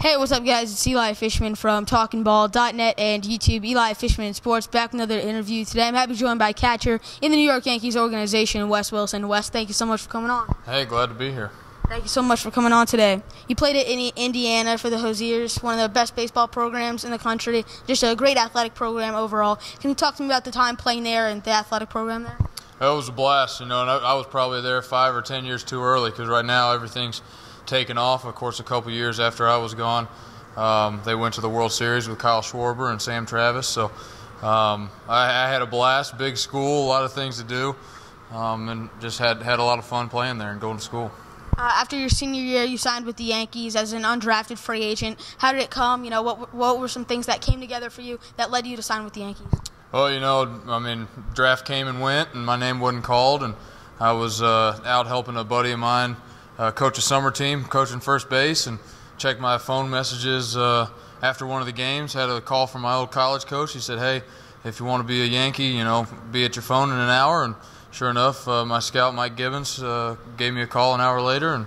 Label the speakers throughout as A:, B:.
A: Hey, what's up, guys? It's Eli Fishman from TalkingBall.net and YouTube. Eli Fishman Sports back with another interview today. I'm happy to be joined by catcher in the New York Yankees organization, Wes Wilson. Wes, thank you so much for coming on.
B: Hey, glad to be here.
A: Thank you so much for coming on today. You played at Indiana for the Hoosiers, one of the best baseball programs in the country. Just a great athletic program overall. Can you talk to me about the time playing there and the athletic program there?
B: It was a blast, you know, and I, I was probably there five or ten years too early because right now everything's taken off. Of course, a couple years after I was gone, um, they went to the World Series with Kyle Schwarber and Sam Travis. So um, I, I, had a blast, big school, a lot of things to do, um, and just had had a lot of fun playing there and going to school.
A: Uh, after your senior year, you signed with the Yankees as an undrafted free agent. How did it come? You know, what what were some things that came together for you that led you to sign with the Yankees?
B: Well, you know, I mean, draft came and went, and my name wasn't called, and I was uh, out helping a buddy of mine uh, coach a summer team, coaching first base, and checked my phone messages uh, after one of the games. Had a call from my old college coach. He said, "Hey, if you want to be a Yankee, you know, be at your phone in an hour." And sure enough, uh, my scout Mike Gibbons uh, gave me a call an hour later, and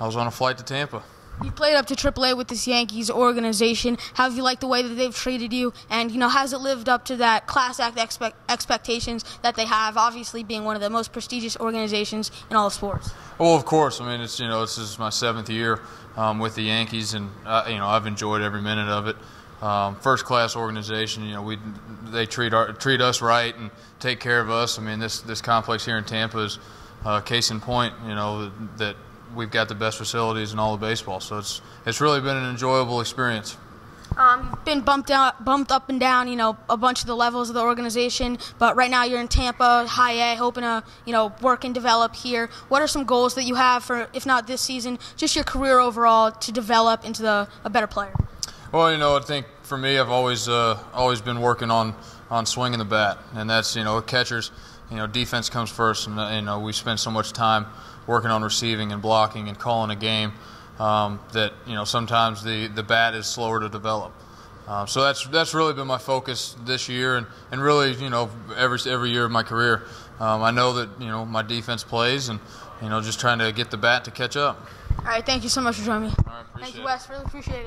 B: I was on a flight to Tampa.
A: You played up to AAA with this Yankees organization. How have you liked the way that they've treated you? And you know, has it lived up to that class act expect- expectations that they have? Obviously, being one of the most prestigious organizations in all of sports.
B: Well, of course. I mean, it's you know, this is my seventh year um, with the Yankees, and uh, you know, I've enjoyed every minute of it. Um, first class organization. You know, we they treat our, treat us right and take care of us. I mean, this this complex here in Tampa is uh, case in point. You know that we've got the best facilities in all of baseball. So it's it's really been an enjoyable experience.
A: Um, you've been bumped out, bumped up and down, you know, a bunch of the levels of the organization. But right now you're in Tampa, High A, hoping to, you know, work and develop here. What are some goals that you have for, if not this season, just your career overall to develop into the, a better player?
B: Well, you know, I think for me, I've always uh, always been working on on swinging the bat, and that's you know, catchers, you know, defense comes first, and you know, we spend so much time working on receiving and blocking and calling a game um, that you know sometimes the the bat is slower to develop. Uh, so that's that's really been my focus this year, and, and really you know every every year of my career. Um, I know that you know my defense plays, and you know just trying to get the bat to catch up.
A: All right, thank you so much for joining me.
B: All right,
A: Thank you, Wes. Really appreciate it.